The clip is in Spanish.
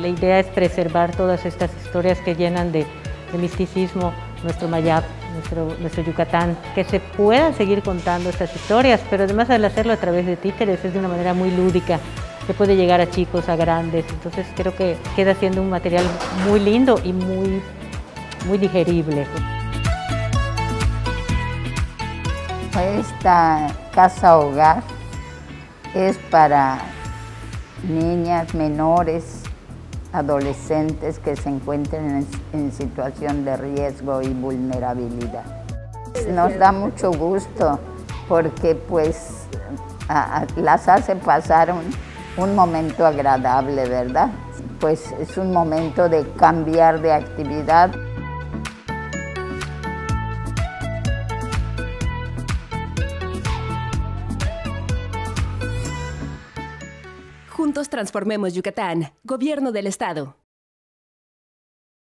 La idea es preservar todas estas historias que llenan de, misticismo nuestro Mayab, nuestro, nuestro Yucatán, que se puedan seguir contando estas historias, pero además al hacerlo a través de títeres es de una manera muy lúdica, que puede llegar a chicos, a grandes, entonces creo que queda siendo un material muy lindo y muy, muy digerible. Esta casa hogar es para niñas menores, adolescentes que se encuentren en, situación de riesgo y vulnerabilidad. Nos da mucho gusto porque pues las hace pasar un, momento agradable, ¿verdad? Pues es un momento de cambiar de actividad. Juntos transformemos Yucatán, Gobierno del Estado.